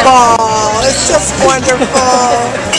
ball. It's just wonderful.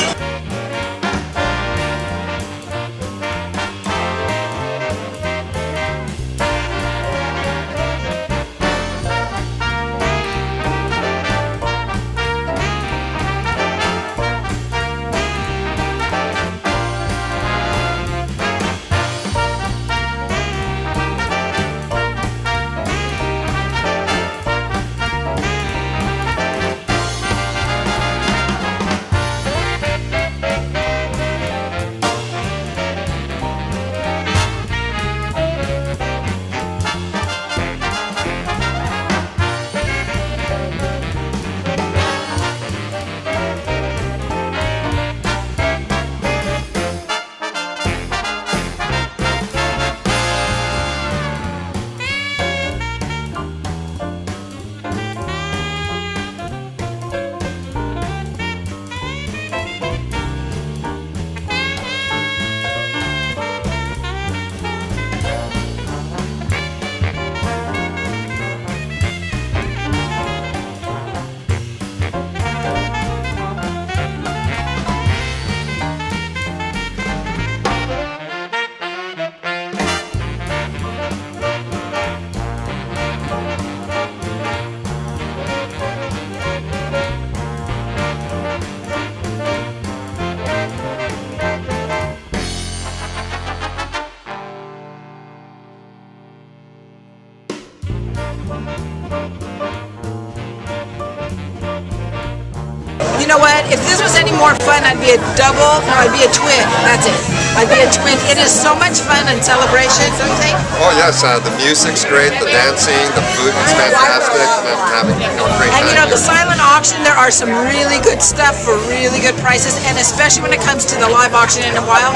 More fun, I'd be a double or I'd be a twin. That's it. I'd be a twin. It is so much fun and celebration, don't you think? Oh yes, uh, the music's great, the dancing, the food is fantastic. I'm having you know, a great And you know, the silent auction, there are some really good stuff for really good prices, and especially when it comes to the live auction in a while.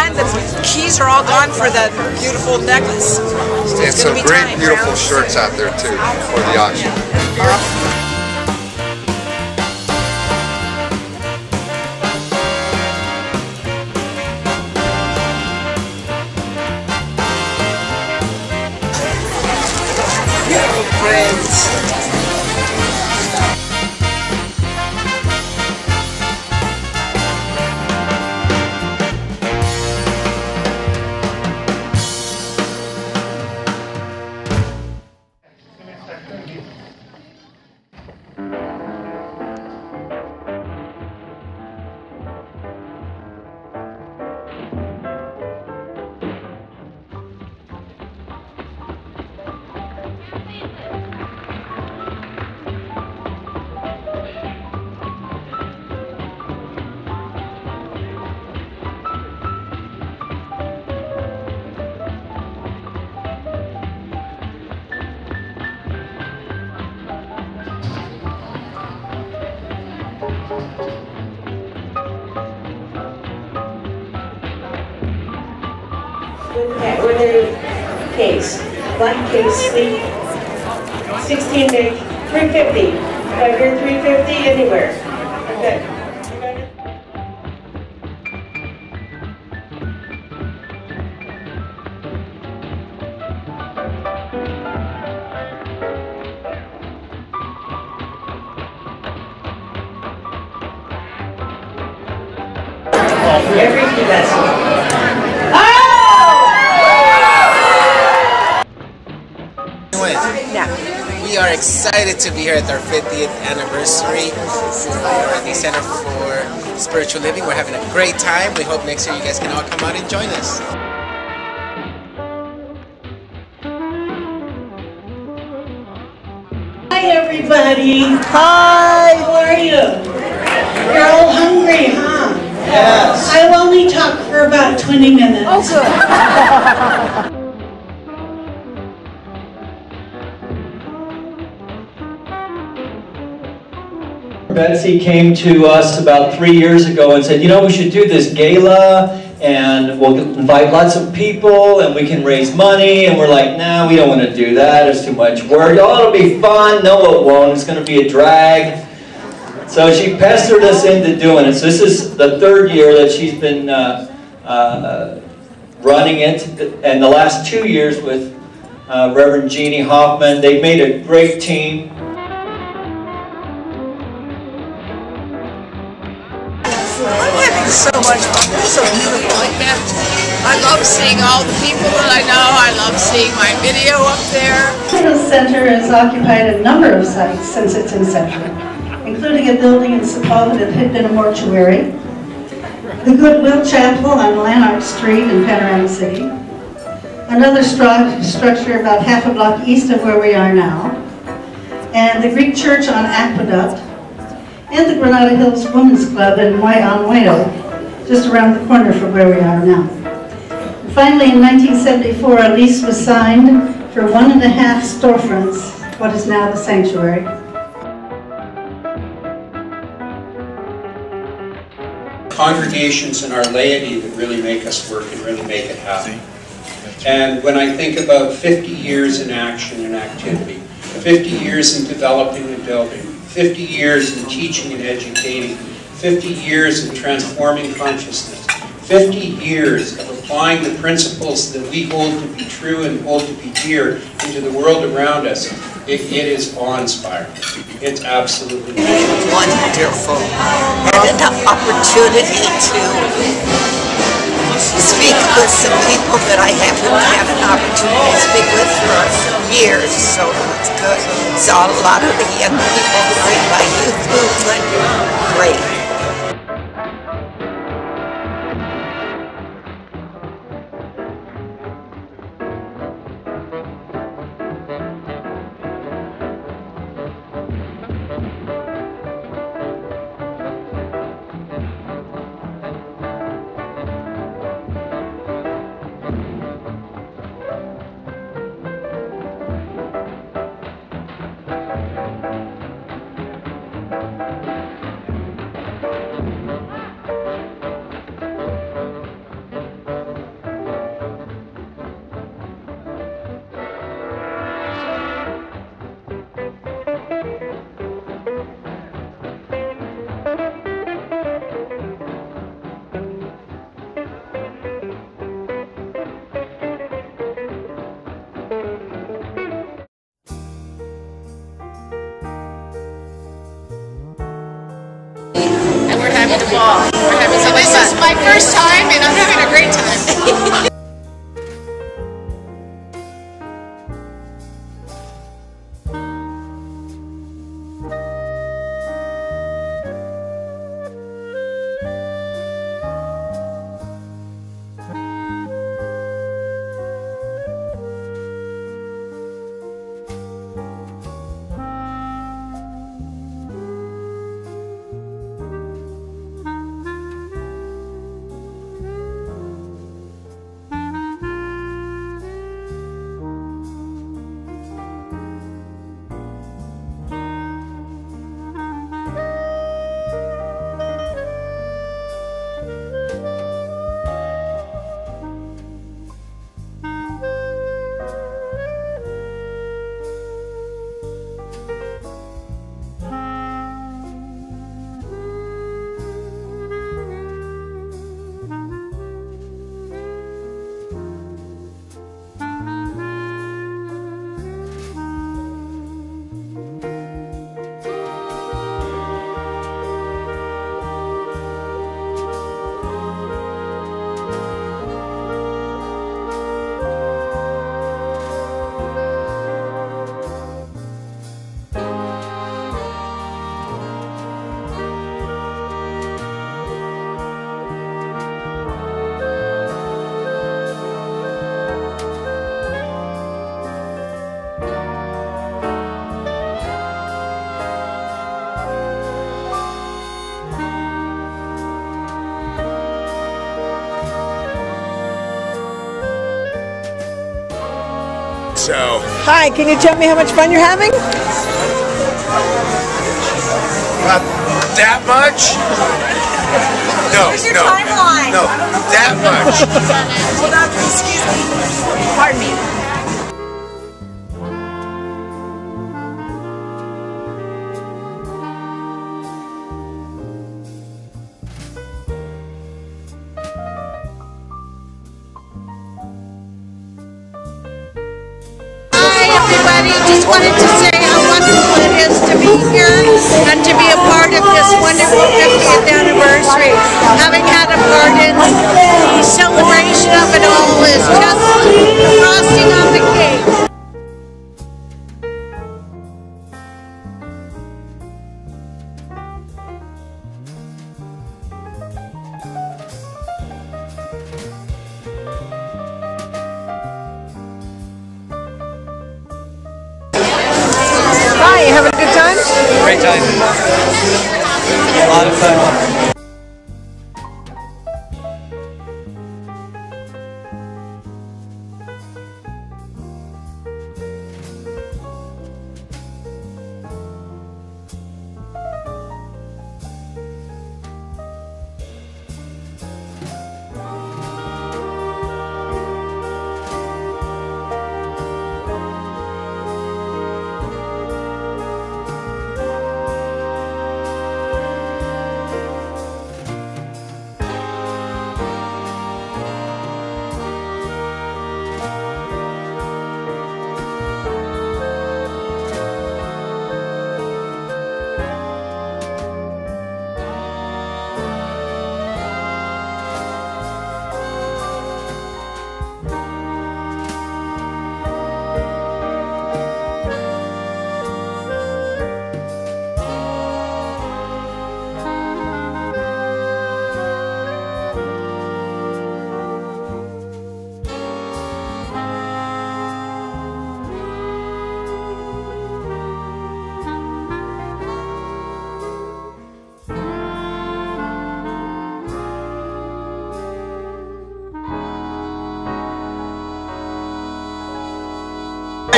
And the keys are all gone for the beautiful necklace. So and some great, time. beautiful shirts out there too for the auction. With case, black case, sleek, 16 inch, 350. Do I hear 350 anywhere? Okay. Excited to be here at our 50th anniversary for the Center for Spiritual Living. We're having a great time. We hope next year you guys can all come out and join us. Hi, everybody. Hi. How are you? You're all hungry, huh? Yes. I will only talk for about 20 minutes. Oh, good. Betsy came to us about three years ago and said, you know, we should do this gala and we'll invite lots of people and we can raise money. And we're like, nah, we don't want to do that. It's too much work. Oh, it'll be fun. No, it won't. It's going to be a drag. So she pestered us into doing it. So this is the third year that she's been uh, uh, running it. And the last two years with uh, Reverend Jeannie Hoffman, they've made a great team. I'm having so much fun. It's so beautiful. I love seeing all the people that I know. I love seeing my video up there. The center has occupied a number of sites since its inception, including a building in Sepulveda that had been a mortuary, the Goodwill Chapel on Lanark Street in Panorama City, another stru- structure about half a block east of where we are now, and the Greek Church on Aqueduct, and the Granada Hills Women's Club in Wai- on just around the corner from where we are now. Finally, in 1974, a lease was signed for one and a half storefronts, what is now the sanctuary. congregations and our laity that really make us work and really make it happen. And when I think about 50 years in action and activity, 50 years in developing and building, 50 years in teaching and educating, 50 years in transforming consciousness, 50 years of applying the principles that we hold to be true and hold to be dear into the world around us, it, it is awe-inspiring. It's absolutely Wonderful. And an opportunity to speak with some people that I haven't had an opportunity to speak with for years, so it's good. Saw a lot of the young people during my youth movement. Great. And we're having a ball. We're having so this is my first time, and I'm having a great time. So, Hi, can you tell me how much fun you're having? not that much? No, no, no, that much. Hold on, excuse me. wanted to say how wonderful it is to be here and to be a part of this wonderful 50th anniversary. Having had a part in the celebration of it all is just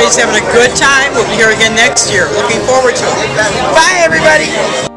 Everybody's having a good time. We'll be here again next year. Looking forward to it. Bye, everybody.